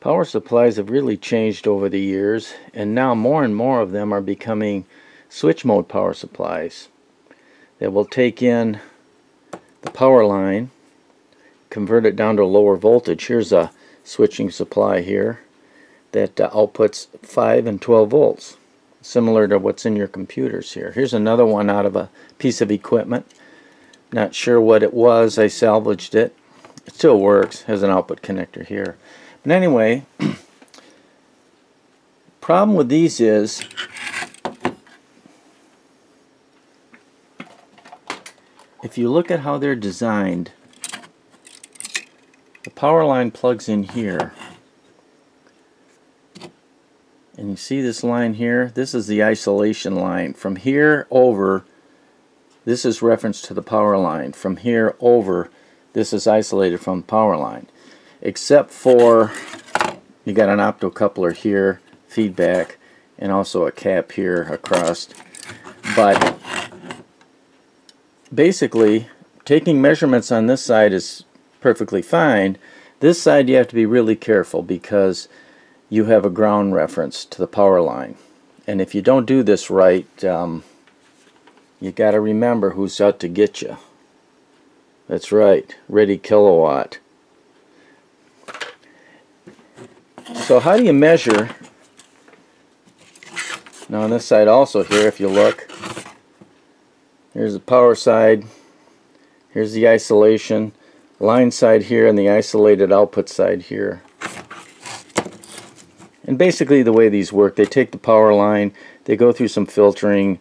Power supplies have really changed over the years and now more and more of them are becoming switch mode power supplies that will take in the power line convert it down to a lower voltage. Here's a switching supply here that uh, outputs 5 and 12 volts similar to what's in your computers here. Here's another one out of a piece of equipment. Not sure what it was. I salvaged it. It still works. Has an output connector here. But anyway, problem with these is if you look at how they're designed, the power line plugs in here. And you see this line here? This is the isolation line. From here over, this is reference to the power line. From here over, this is isolated from the power line. Except for, you got an optocoupler here, feedback, and also a cap here across. But basically, taking measurements on this side is perfectly fine. This side you have to be really careful because you have a ground reference to the power line. And if you don't do this right, um, you got to remember who's out to get you. That's right, Reddy Kilowatt. So how do you measure? Now on this side also here, if you look, here's the power side, here's the isolation, line side here and the isolated output side here. And basically the way these work, they take the power line, they go through some filtering,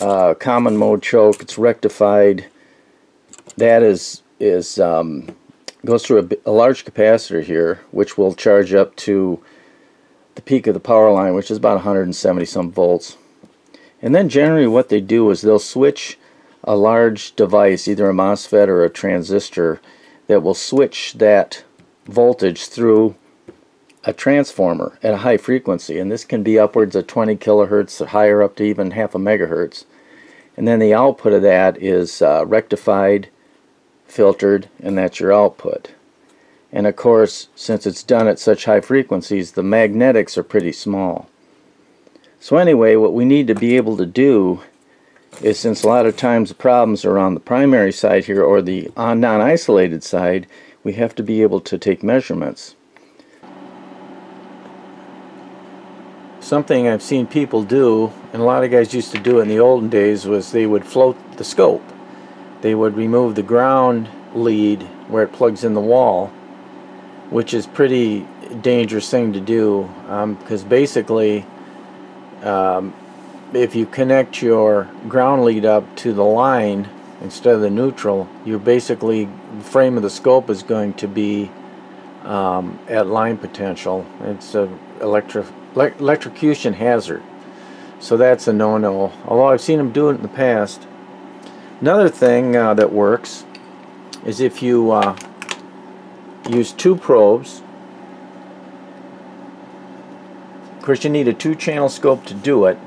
uh, common mode choke, it's rectified. That is is um, goes through a, a large capacitor here, which will charge up to the peak of the power line, which is about 170 some volts. And then generally what they do is they'll switch a large device, either a MOSFET or a transistor, that will switch that voltage through a transformer at a high frequency and this can be upwards of 20 kilohertz higher up to even half a megahertz and then the output of that is uh, rectified filtered and that's your output. And of course since it's done at such high frequencies the magnetics are pretty small. So anyway what we need to be able to do is since a lot of times the problems are on the primary side here or the non-isolated side we have to be able to take measurements. Something I've seen people do, and a lot of guys used to do in the olden days, was they would float the scope. They would remove the ground lead where it plugs in the wall, which is pretty dangerous thing to do because um, basically um, if you connect your ground lead up to the line instead of the neutral, you're basically, the frame of the scope is going to be um, at line potential. It's a electric electrocution hazard. So that's a no-no. Although I've seen them do it in the past. Another thing uh, that works is if you uh, use two probes. Of course you need a two channel scope to do it.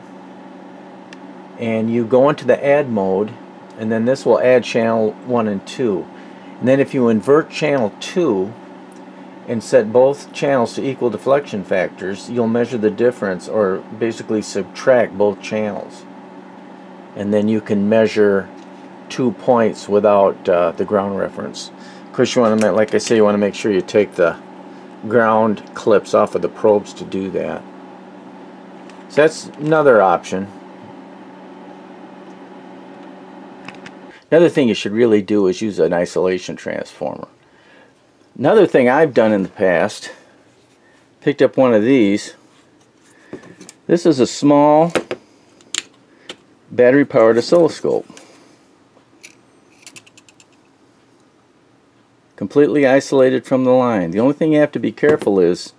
And you go into the add mode and then this will add channel 1 and 2. And then if you invert channel 2 and set both channels to equal deflection factors, you'll measure the difference or basically subtract both channels. And then you can measure two points without uh, the ground reference. Of course, you want to, like I say, you want to make sure you take the ground clips off of the probes to do that. So that's another option. Another thing you should really do is use an isolation transformer. Another thing I've done in the past, picked up one of these. This is a small battery powered oscilloscope. Completely isolated from the line. The only thing you have to be careful is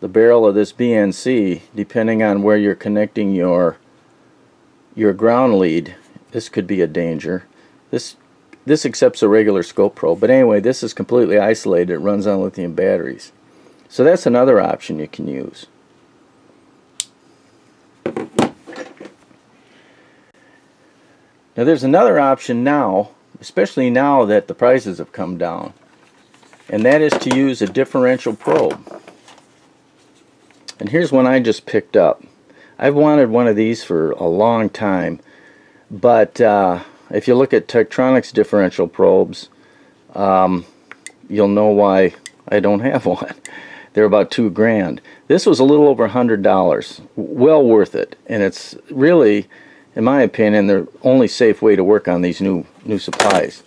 the barrel of this BNC, depending on where you're connecting your your ground lead, this could be a danger. This this accepts a regular scope probe, but anyway, this is completely isolated. It runs on lithium batteries. So that's another option you can use. Now there's another option now, especially now that the prices have come down, and that is to use a differential probe. And here's one I just picked up. I've wanted one of these for a long time, but uh, if you look at Tektronix differential probes, um, you'll know why I don't have one. They're about two grand. This was a little over a hundred dollars. Well worth it, and it's really, in my opinion, the only safe way to work on these new new supplies.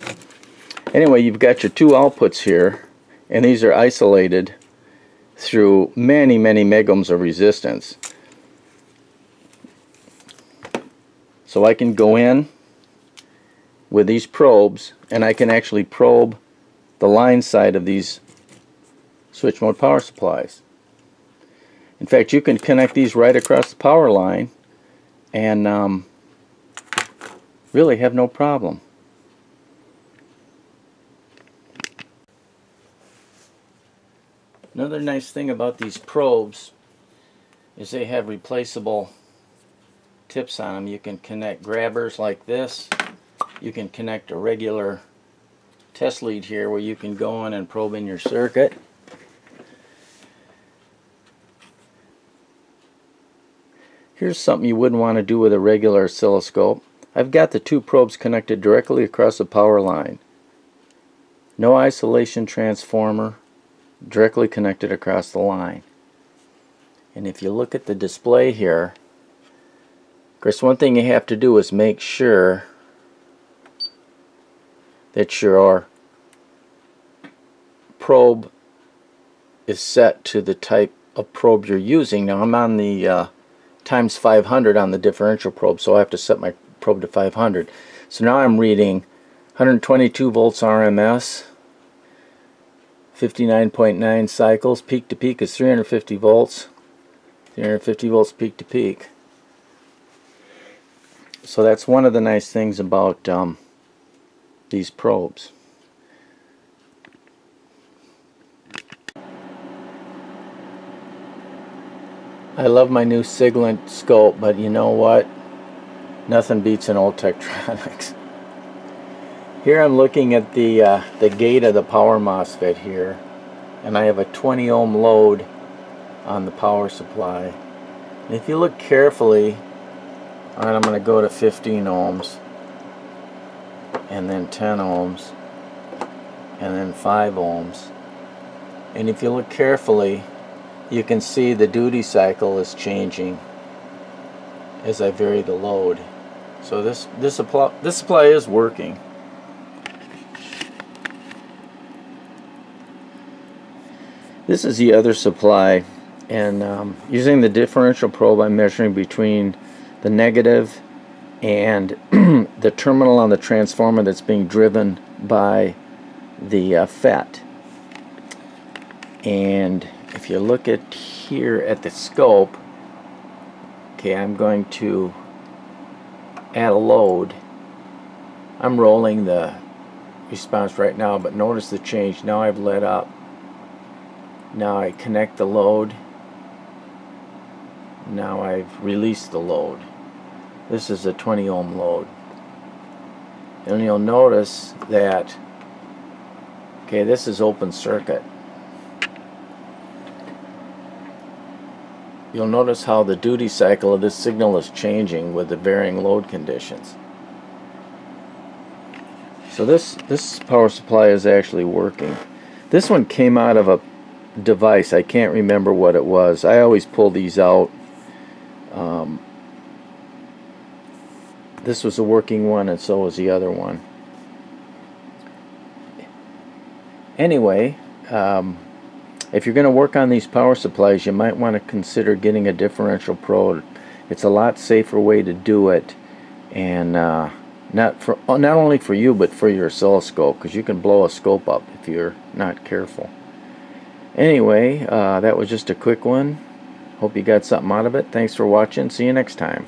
Anyway, you've got your two outputs here, and these are isolated through many, many megohms of resistance. So I can go in with these probes and I can actually probe the line side of these switch mode power supplies. In fact, you can connect these right across the power line and um, really have no problem. Another nice thing about these probes is they have replaceable tips on them. You can connect grabbers like this. You can connect a regular test lead here where you can go in and probe in your circuit. Here's something you wouldn't want to do with a regular oscilloscope. I've got the two probes connected directly across the power line. No isolation transformer, directly connected across the line. And if you look at the display here, of course one thing you have to do is make sure that your probe is set to the type of probe you're using. Now I'm on the uh, times 500 on the differential probe so I have to set my probe to 500. So now I'm reading 122 volts RMS 59.9 cycles. Peak to peak is 350 volts. 350 volts peak to peak. So that's one of the nice things about um, these probes. I love my new Siglent scope, but you know what? Nothing beats an old Tektronix. Here I'm looking at the, uh, the gate of the power MOSFET here and I have a 20 ohm load on the power supply. And if you look carefully, alright I'm going to go to 15 ohms and then 10 ohms and then 5 ohms. And if you look carefully, you can see the duty cycle is changing as I vary the load. So this this supply this supply is working. This is the other supply and um, using the differential probe I'm measuring between the negative and the terminal on the transformer that's being driven by the uh, FET. And if you look at here at the scope okay I'm going to add a load. I'm rolling the response right now but notice the change. Now I've lit up now I connect the load. Now I've released the load. This is a 20 ohm load. And you'll notice that, okay, this is open circuit. You'll notice how the duty cycle of this signal is changing with the varying load conditions. So this, this power supply is actually working. This one came out of a device. I can't remember what it was. I always pull these out. Um, this was a working one and so was the other one. Anyway, um, if you're going to work on these power supplies, you might want to consider getting a differential probe. It's a lot safer way to do it, and uh, not for not only for you but for your oscilloscope, because you can blow a scope up if you're not careful. Anyway, uh, that was just a quick one. Hope you got something out of it. Thanks for watching. See you next time.